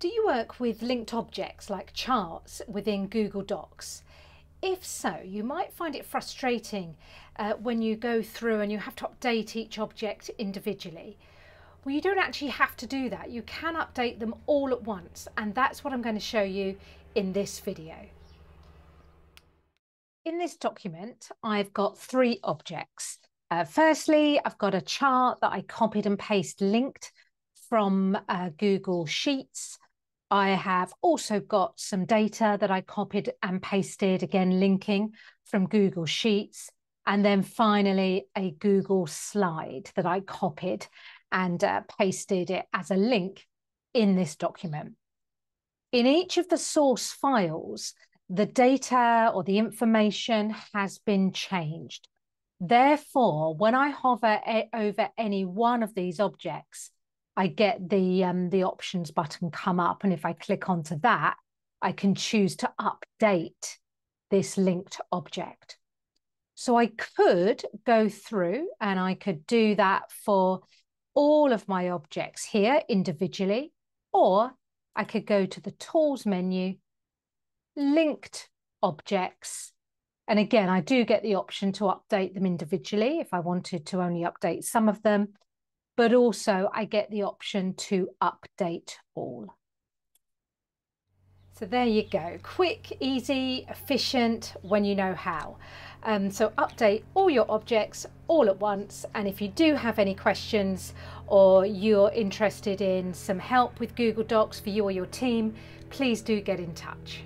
Do you work with linked objects like charts within Google Docs? If so, you might find it frustrating uh, when you go through and you have to update each object individually. Well, you don't actually have to do that. You can update them all at once, and that's what I'm going to show you in this video. In this document, I've got three objects. Uh, firstly, I've got a chart that I copied and pasted linked from uh, Google Sheets. I have also got some data that I copied and pasted, again, linking from Google Sheets. And then finally, a Google slide that I copied and uh, pasted it as a link in this document. In each of the source files, the data or the information has been changed. Therefore, when I hover over any one of these objects, I get the, um, the options button come up. And if I click onto that, I can choose to update this linked object. So I could go through and I could do that for all of my objects here individually, or I could go to the tools menu, linked objects. And again, I do get the option to update them individually if I wanted to only update some of them but also I get the option to update all. So there you go, quick, easy, efficient when you know how. Um, so update all your objects all at once and if you do have any questions or you're interested in some help with Google Docs for you or your team, please do get in touch.